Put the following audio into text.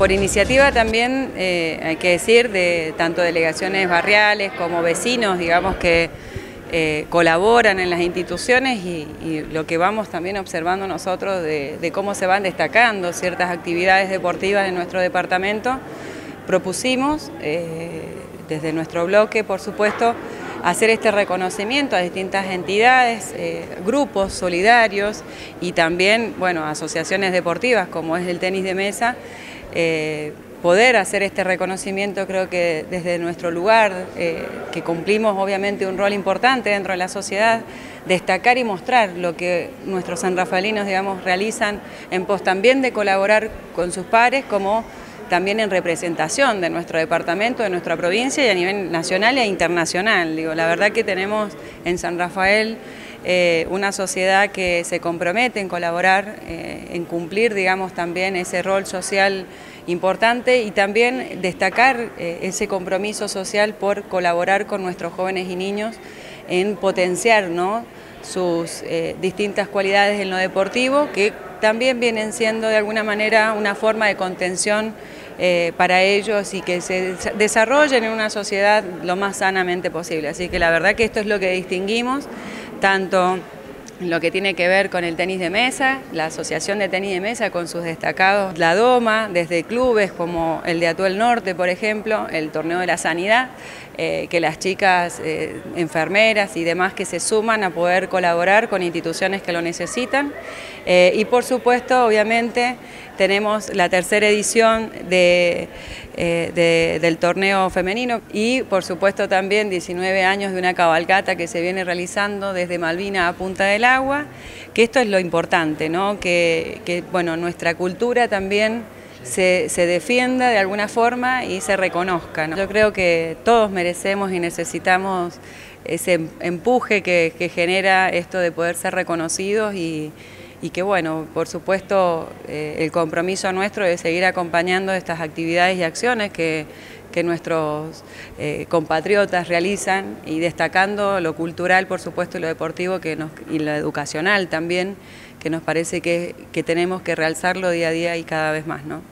por iniciativa también, eh, hay que decir, de tanto delegaciones barriales como vecinos, digamos que eh, colaboran en las instituciones y, lo que vamos también observando nosotros de, cómo se van destacando ciertas actividades deportivas en nuestro departamento, propusimos eh, desde nuestro bloque, por supuesto, hacer este reconocimiento a distintas entidades, grupos solidarios y también, bueno, asociaciones deportivas como es el tenis de mesa, poder hacer este reconocimiento creo que desde nuestro lugar, eh, que cumplimos obviamente un rol importante dentro de la sociedad, destacar y mostrar lo que nuestros sanrafaelinos digamos, realizan en pos también de colaborar con sus pares como también en representación de nuestro departamento, de nuestra provincia y a nivel nacional e internacional. Digo, la verdad que tenemos en San Rafael eh, una sociedad que se compromete en colaborar, eh, en cumplir, digamos, también ese rol social importante y también destacar eh, ese compromiso social por colaborar con nuestros jóvenes y niños en potenciar sus distintas cualidades en lo deportivo, que también vienen siendo de alguna manera una forma de contención para ellos y que se desarrollen en una sociedad lo más sanamente posible. Así que la verdad que esto es lo que distinguimos tanto lo que tiene que ver con el tenis de mesa, la Asociación de Tenis de Mesa con sus destacados, la Doma, desde clubes como el de Atuel Norte, por ejemplo, el Torneo de la Sanidad, eh, que las chicas eh, enfermeras y demás que se suman a poder colaborar con instituciones que lo necesitan. Eh, y por supuesto, obviamente, tenemos la tercera edición de, del torneo femenino y por supuesto también 19 años de una cabalgata que se viene realizando desde Malvina a Punta del Agua, que esto es lo importante, ¿no? que, bueno, nuestra cultura también se, defienda de alguna forma y se reconozca. Yo creo que todos merecemos y necesitamos ese empuje que, genera esto de poder ser reconocidos y, y que bueno, por supuesto eh, el compromiso nuestro es seguir acompañando estas actividades y acciones que, que nuestros eh, compatriotas realizan y destacando lo cultural, por supuesto, y lo deportivo que y lo educacional también, que nos parece que, que tenemos que realzarlo día a día y cada vez más. ¿no?